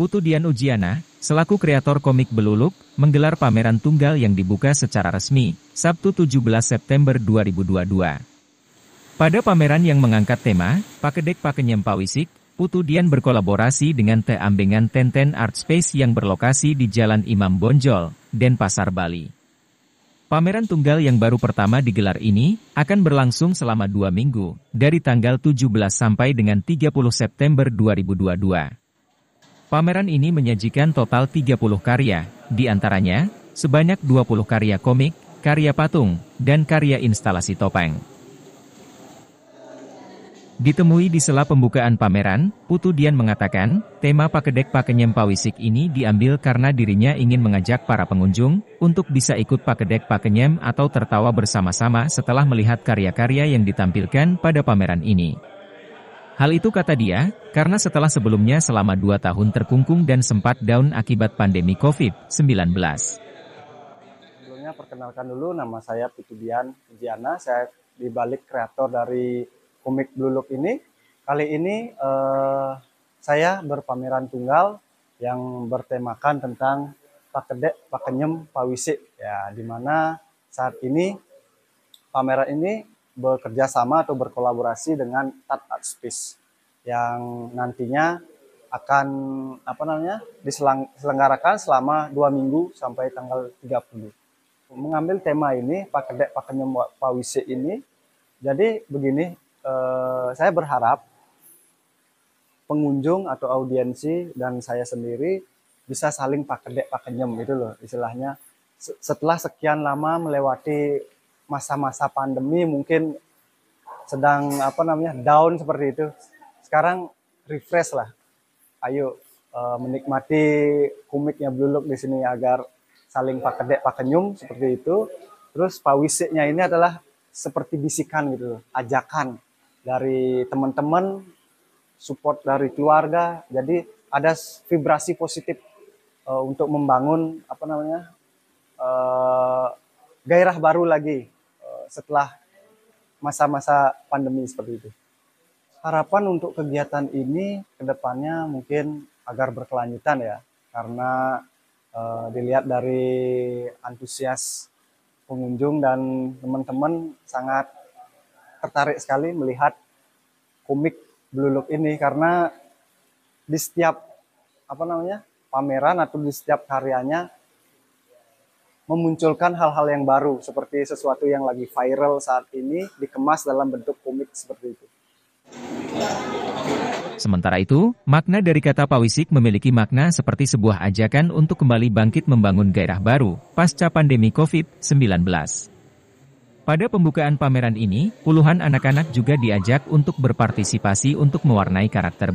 Putu Dian Ujiana, selaku kreator komik Beluluk, menggelar pameran tunggal yang dibuka secara resmi, Sabtu 17 September 2022. Pada pameran yang mengangkat tema, Pakedek Pakenyem Pawisik, Putu Dian berkolaborasi dengan Teh Ambengan Tenten Art Space yang berlokasi di Jalan Imam Bonjol, Denpasar, Bali. Pameran tunggal yang baru pertama digelar ini, akan berlangsung selama dua minggu, dari tanggal 17 sampai dengan 30 September 2022. Pameran ini menyajikan total 30 karya, di antaranya, sebanyak 20 karya komik, karya patung, dan karya instalasi topeng. Ditemui di sela pembukaan pameran, Putu Dian mengatakan, tema Pakedek Pakenyem Pawisik ini diambil karena dirinya ingin mengajak para pengunjung, untuk bisa ikut Pakedek Pakenyem atau tertawa bersama-sama setelah melihat karya-karya yang ditampilkan pada pameran ini. Hal itu kata dia, karena setelah sebelumnya selama dua tahun terkungkung dan sempat down akibat pandemi COVID-19. Sebelumnya perkenalkan dulu, nama saya Putu Dian Ujiana, saya dibalik kreator dari komik Bluluk ini. Kali ini uh, saya berpameran tunggal yang bertemakan tentang Pakedek, Pakenyem, Pawisi. Ya, di mana saat ini pameran ini bekerja sama atau berkolaborasi dengan Tat Art Space yang nantinya akan apa namanya diselenggarakan selama dua minggu sampai tanggal 30. Mengambil tema ini Pakedek Pakenyem Pawisi ini, jadi begini Eh, saya berharap pengunjung atau audiensi dan saya sendiri bisa saling pakedek pakenyem itu loh istilahnya setelah sekian lama melewati masa-masa pandemi mungkin sedang apa namanya down seperti itu. Sekarang refresh lah. Ayo uh, menikmati komiknya Blue di sini agar saling pakedek pakenyum seperti itu. Terus pawisiknya ini adalah seperti bisikan gitu ajakan dari teman-teman, support dari keluarga. Jadi ada vibrasi positif uh, untuk membangun apa namanya uh, gairah baru lagi setelah masa-masa pandemi seperti itu. Harapan untuk kegiatan ini ke depannya mungkin agar berkelanjutan ya, karena uh, dilihat dari antusias pengunjung dan teman-teman sangat tertarik sekali melihat komik Blue ini karena di setiap apa namanya pameran atau di setiap karyanya memunculkan hal-hal yang baru seperti sesuatu yang lagi viral saat ini dikemas dalam bentuk komik seperti itu. Sementara itu, makna dari kata pawisik memiliki makna seperti sebuah ajakan untuk kembali bangkit membangun gairah baru pasca pandemi COVID-19. Pada pembukaan pameran ini, puluhan anak-anak juga diajak untuk berpartisipasi untuk mewarnai karakter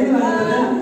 ditolak jalan